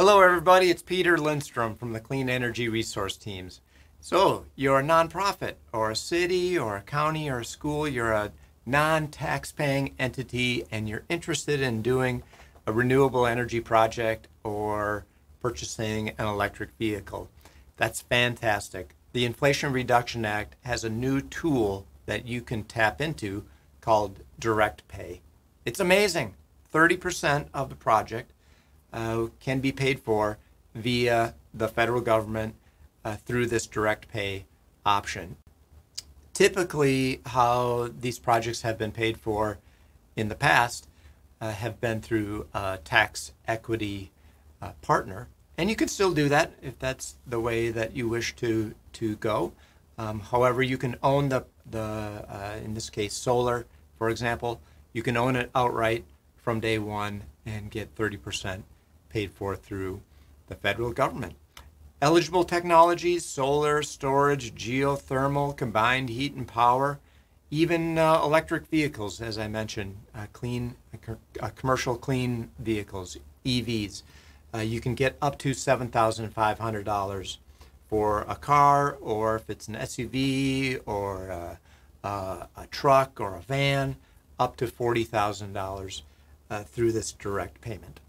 Hello, everybody. It's Peter Lindstrom from the Clean Energy Resource Teams. So, you're a nonprofit, or a city, or a county, or a school. You're a non tax paying entity, and you're interested in doing a renewable energy project or purchasing an electric vehicle. That's fantastic. The Inflation Reduction Act has a new tool that you can tap into called Direct Pay. It's amazing. 30% of the project uh, can be paid for via the federal government uh, through this direct pay option. Typically, how these projects have been paid for in the past uh, have been through a tax equity uh, partner. And you can still do that if that's the way that you wish to, to go. Um, however, you can own the, the uh, in this case, solar, for example, you can own it outright from day one and get 30% paid for through the federal government. Eligible technologies, solar, storage, geothermal, combined heat and power, even uh, electric vehicles, as I mentioned, uh, clean, uh, commercial clean vehicles, EVs. Uh, you can get up to $7,500 for a car, or if it's an SUV or a, a truck or a van, up to $40,000 uh, through this direct payment.